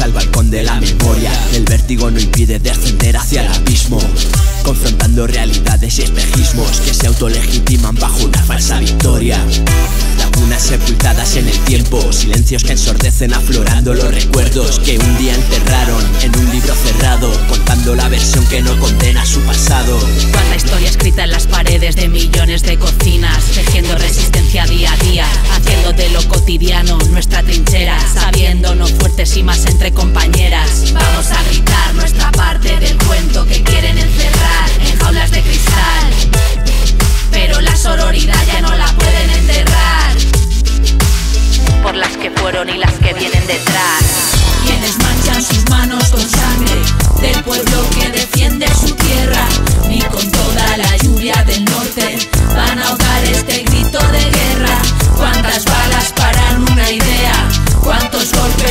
Al balcón de la memoria, el vértigo no impide descender hacia el abismo. Confrontando realidades y espejismos que se autolegitiman bajo una falsa victoria. Sepultadas en el tiempo, silencios que ensordecen aflorando los recuerdos que un día enterraron en un libro cerrado, contando la versión que no condena su pasado. Cuánta historia escrita en las paredes de millones de cocinas, tejiendo resistencia día a día, haciendo de lo cotidiano nuestra trinchera,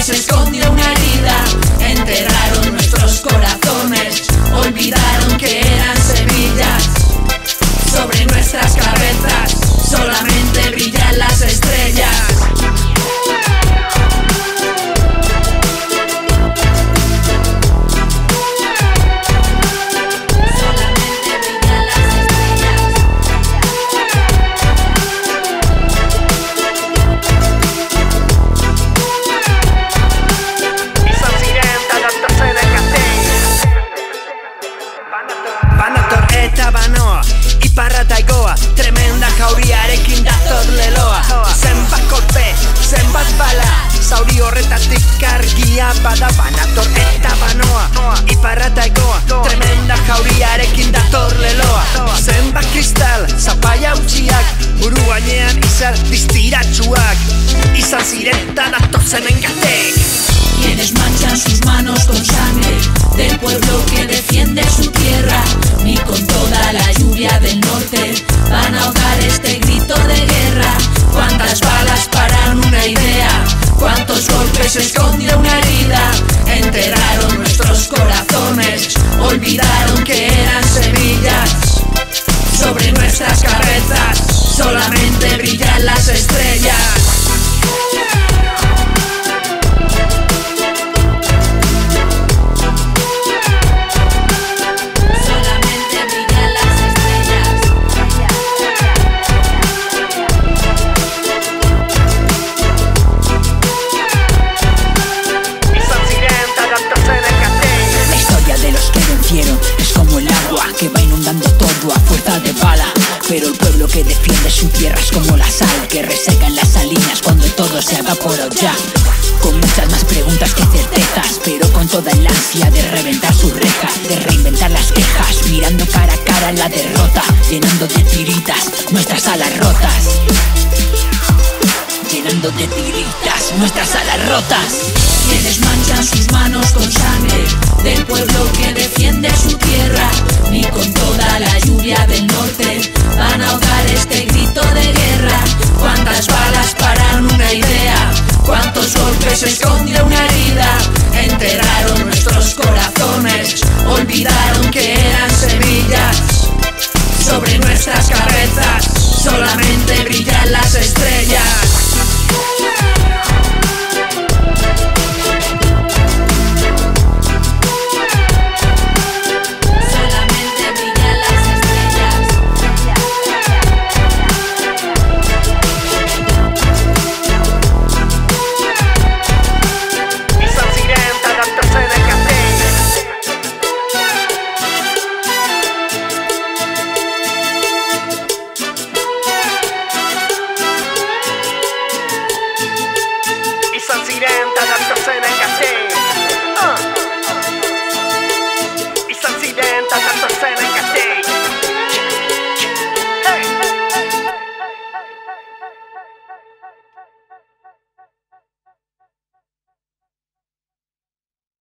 cuántos golpes bada Banator eta banoa Iparra eta igoa Tremenda jauriarekin dator leloa Zenbat kristal, zapaia utziak Buru gainean izar distiratsuak Izan ziren eta datorzen engatek Quienes manchan sus manos con sangre del pueblo que defiende su tierra, ni con toda la lluvia del norte van a ahogar Pero el pueblo que defiende su tierra es como la sal que reseca en las salinas cuando todo se evapora ya. Con muchas más preguntas que certezas, pero con toda el ansia de reventar su reja, de reinventar las quejas, mirando cara a cara la derrota, llenando de tiritas nuestras alas rotas llenando de tiritas nuestras alas rotas. Quienes manchan sus manos con sangre del pueblo que defiende su tierra, cuántos golpes esconde una herida. Enterraron nuestros corazones, olvidaron que eran semillas. Sobre nuestras cabezas solamente brillan las estrellas. Irem,